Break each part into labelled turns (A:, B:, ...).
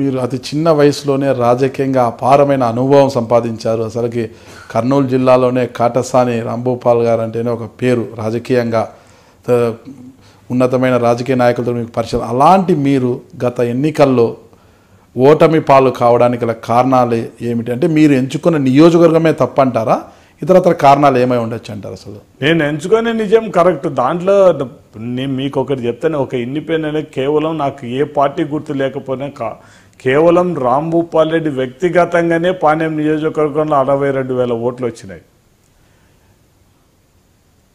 A: మీరు అతి చిన్న వయసులోనే రాజకీయంగా అపారమైన అనుభవం సంపాదించారు. అసలుకి కర్నూలు జిల్లాలోనే కాటసాని రాంభూపాల్ గారు అంటేనే ఒక పేరు రాజకీయంగా. ఉన్నతమైన రాజకీయ నాయకులతో మీకు పరిచయం. అలాంటి మీరు గత ఎన్నికల్లో ఓటమి పాలు కావడానికి గల కారణాలు ఏమిటి? అంటే మీరు ఎంచుకున్న నియోజకవర్గమే తప్పంటారా? ఇతరతర కారణాలు ఏమై ఉండొచ్చు అంటారు అసలు?
B: నేను ఎంచుకునే నిజం కరెక్ట్. దాంట్లో నేను మీకు ఒకటి చెప్తాను. ఒక ఇండిపెండెంట్ కేవలం నాకు ఏ పార్టీ గుర్తు లేకపోయినా కా కేవలం రాంభూపాల్ రెడ్డి వ్యక్తిగతంగానే పాణ్యం నియోజకవర్గంలో అరవై రెండు వేల ఓట్లు వచ్చినాయి.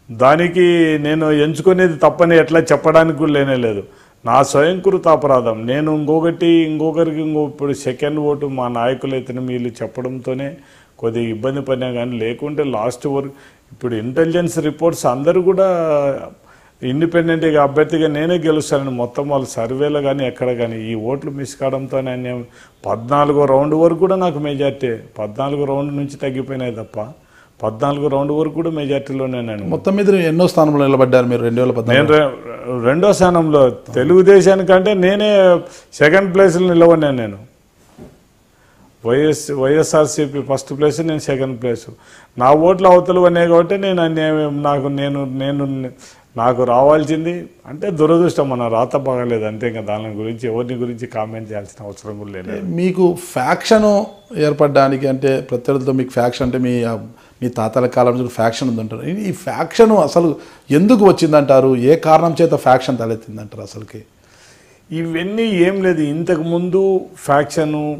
B: దానికి నేను ఎంచుకునేది తప్పని ఎట్లా చెప్పడానికి కూడా లేనే లేదు. నా స్వయంకృత అపరాధం. నేను ఇంకొకటి ఇంకొకరికి ఇంకో ఇప్పుడు సెకండ్ ఓటు మా నాయకులు అయితేనే వీళ్ళు చెప్పడంతోనే కొద్దిగా ఇబ్బంది పడినా కానీ లేకుంటే లాస్ట్ వరకు ఇప్పుడు ఇంటెలిజెన్స్ రిపోర్ట్స్ అందరూ కూడా ఇండిపెండెంట్గా అభ్యర్థిగా నేనే గెలుస్తానని మొత్తం వాళ్ళ సర్వేలో కానీ ఎక్కడ కానీ ఈ ఓట్లు మిస్ కావడంతో నేను పద్నాలుగో రౌండ్ వరకు కూడా నాకు మెజార్టీ పద్నాలుగో రౌండ్ నుంచి తగ్గిపోయినాయి తప్ప పద్నాలుగో రౌండ్ వరకు కూడా మెజార్టీలోనే నేను.
A: మొత్తం మీద ఎన్నో స్థానంలో నిలబడ్డారు మీరు రెండు వేల
B: నేను రెండో స్థానంలో. తెలుగుదేశానికంటే నేనే సెకండ్ ప్లేస్లో నిలవన్నాను నేను. వైఎస్ వైఎస్ఆర్సీపీ ఫస్ట్ ప్లేస్ నేను సెకండ్ ప్లేస్ నా ఓట్లు అవతలు ఉన్నాయి కాబట్టి నేను నాకు నేను నేను నాకు రావాల్సింది అంటే దురదృష్టం మన రాత బాగలేదు అంతే ఇంకా దాని గురించి ఎవరిని గురించి కామెంట్ చేయాల్సిన అవసరం కూడా లేదు.
A: మీకు ఫ్యాక్షన్ ఏర్పడడానికి అంటే ప్రత్యర్థులతో మీకు ఫ్యాక్షన్ అంటే మీ మీ తాతల కాలం నుంచి ఫ్యాక్షన్ ఉందంటారు. ఈ- ఈ ఫ్యాక్షన్ అసలు ఎందుకు వచ్చిందంటారు? ఏ కారణం చేత ఫ్యాక్షన్ తలెత్తిందంటారు అసలుకి?
B: ఇవన్నీ ఏం లేదు. ఇంతకు ముందు ఫ్యాక్షన్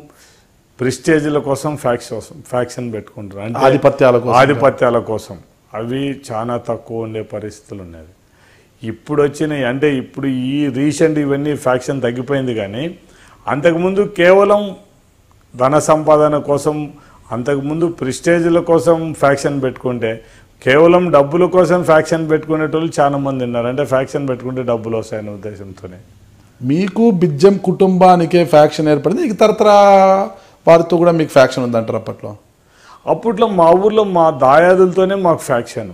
B: ప్రిస్టేజ్ల కోసం ఫ్యాక్షన్ ఫ్యాక్షన్ పెట్టుకుంటారు. అంటే
A: ఆధిపత్యాల కోసం.
B: ఆధిపత్యాల కోసం. అవి చాలా తక్కువ ఉండే పరిస్థితులు ఉన్నది ఇప్పుడు వచ్చినాయి అంటే ఇప్పుడు ఈ రీసెంట్ ఇవన్నీ ఫ్యాక్షన్ తగ్గిపోయింది కానీ అంతకుముందు కేవలం ధన సంపాదన కోసం అంతకుముందు ప్రిస్టేజ్ల కోసం ఫ్యాక్షన్ పెట్టుకుంటే కేవలం డబ్బుల కోసం ఫ్యాక్షన్ పెట్టుకునేటోళ్ళు చాలా మంది ఉన్నారు. అంటే ఫ్యాక్షన్ పెట్టుకుంటే డబ్బులు వస్తాయనే ఉద్దేశంతోనే.
A: మీకు బిజ్జం కుటుంబానికే ఫ్యాక్షన్ ఏర్పడింది ఇతరతర వారితో కూడా మీకు ఫ్యాక్షన్ ఉందంటారు అప్పట్లో?
B: అప్పట్లో మా ఊర్లో మా దాయాదులతోనే మాకు ఫ్యాక్షన్.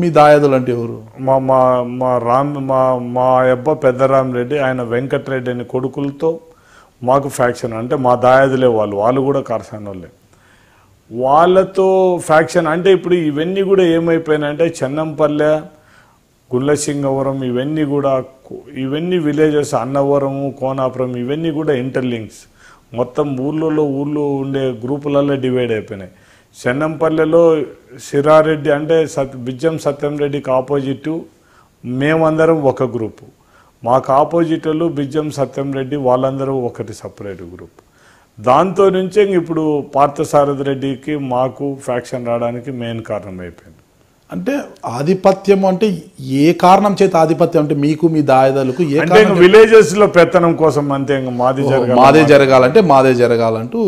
A: మీ దాయాదులు అంటే ఎవరు?
B: మా మా మా రామ్ మా మా అబ్బ పెద్దరామిరెడ్డి ఆయన వెంకటరెడ్డి అనే కొడుకులతో మాకు ఫ్యాక్షన్. అంటే మా దాయాదులే వాళ్ళు. వాళ్ళు కూడా కరసాన వాళ్ళే వాళ్ళతో ఫ్యాక్షన్ అంటే ఇప్పుడు ఇవన్నీ కూడా ఏమైపోయినాయంటే చెన్నంపల్లె గుల్లసింగవరం ఇవన్నీ కూడా ఇవన్నీ విలేజెస్ అన్నవరము కోనాపురం ఇవన్నీ కూడా ఇంటర్లింక్స్ మొత్తం ఊర్లలో ఊళ్ళో ఉండే గ్రూపులలో డివైడ్ అయిపోయినాయి. చెన్నంపల్లెలో సిరారెడ్డి అంటే సత్ బిజ్జం సత్యం రెడ్డికి ఆపోజిట్ మేమందరం ఒక గ్రూపు. మాకు ఆపోజిట్ వాళ్ళు బిజ్జం సత్యం రెడ్డి వాళ్ళందరూ ఒకటి సపరేట్ గ్రూప్. దాంతో నుంచే ఇంక ఇప్పుడు పార్థసారథి రెడ్డికి మాకు ఫ్యాక్షన్ రావడానికి మెయిన్ కారణం అయిపోయింది.
A: అంటే ఆధిపత్యం అంటే ఏ కారణం చేత ఆధిపత్యం? అంటే మీకు మీ దాయాదులకు ఏ
B: అంటే విలేజెస్లో పెత్తనం కోసం అంతే మాది జరగాలి
A: మాదే జరగాలంటే మాదే జరగాలంటూ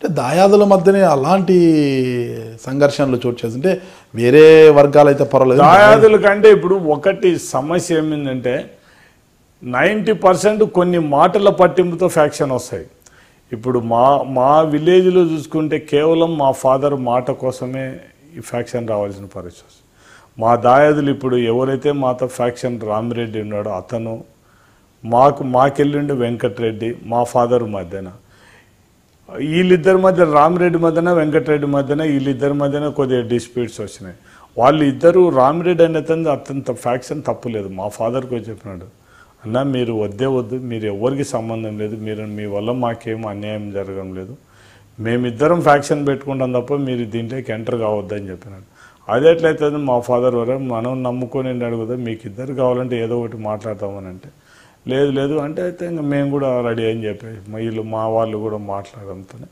A: అంటే దాయాదుల మధ్యనే అలాంటి సంఘర్షణలు చోటు చేస్తుంటే వేరే వర్గాలు అయితే పర్వాలేదు.
B: దాయాదుల కంటే ఇప్పుడు ఒకటి సమస్య ఏమిందంటే నైంటీ పర్సెంట్ కొన్ని మాటల పట్టింపుతో ఫ్యాక్షన్ వస్తాయి. ఇప్పుడు మా మా విలేజ్లో చూసుకుంటే కేవలం మా ఫాదర్ మాట కోసమే ఈ ఫ్యాక్షన్ రావాల్సిన పరిస్థితి. మా దాయాదులు ఇప్పుడు ఎవరైతే మాతో ఫ్యాక్షన్ రామిరెడ్డి ఉన్నాడో అతను మాకు మాకెళ్ళిండి వెంకటరెడ్డి మా ఫాదర్ మధ్యన. వీళ్ళిద్దరి మధ్య రామిరెడ్డి మధ్యన వెంకటరెడ్డి మధ్యన వీళ్ళిద్దరి మధ్యన కొద్దిగా డిస్ప్యూట్స్ వచ్చినాయి. వాళ్ళు ఇద్దరు రామిరెడ్డి అనే అతను అతని ఫ్యాక్షన్ తప్పులేదు మా ఫాదర్కి వచ్చి చెప్పినాడు అన్న మీరు వద్దే వద్దు మీరు ఎవరికి సంబంధం లేదు మీరు మీ వల్ల మాకేం అన్యాయం జరగడం లేదు. మేమిద్దరం ఫ్యాక్షన్ పెట్టుకుంటాం తప్ప మీరు దీంట్లోకి ఎంటర్ కావద్దని చెప్పినాడు. అది ఎట్లయితుంది మా ఫాదర్ వరే మనం నమ్ముకొని అడుగుదా మీకు ఇద్దరు కావాలంటే ఏదో ఒకటి మాట్లాడతామని అంటే లేదు లేదు అంటే అయితే ఇంకా మేము కూడా రెడీ అని చెప్పేసి మా వీళ్ళు మా వాళ్ళు కూడా మాట్లాడడంతోనే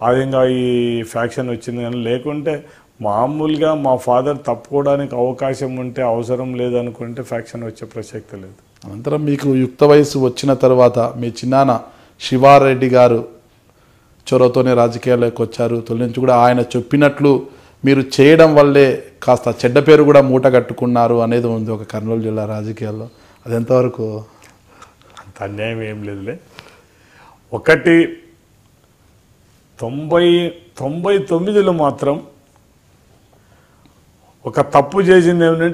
B: అది ఇంకా ఈ ఫ్యాక్షన్ వచ్చింది కానీ లేకుంటే మామూలుగా మా ఫాదర్ తప్పుకోవడానికి అవకాశం ఉంటే అవసరం లేదనుకుంటే ఫ్యాక్షన్ వచ్చే ప్రసక్తి లేదు.
A: అనంతరం మీకు యుక్త వయసు వచ్చిన తర్వాత మీ చిన్నాన్న శివారెడ్డి గారు చొరవతోనే రాజకీయాల్లోకి వచ్చారు. తొలి నుంచి కూడా ఆయన చెప్పినట్లు మీరు చేయడం వల్లే కాస్త చెడ్డ పేరు కూడా మూట కట్టుకున్నారు అనేది ఉంది ఒక కర్నూలు జిల్లా రాజకీయాల్లో. అది ఎంతవరకు
B: అన్యాయం ఏం లేదులే. ఒకటి తొంభై తొంభై తొమ్మిదిలో మాత్రం ఒక తప్పు చేసింది ఏమిటంటే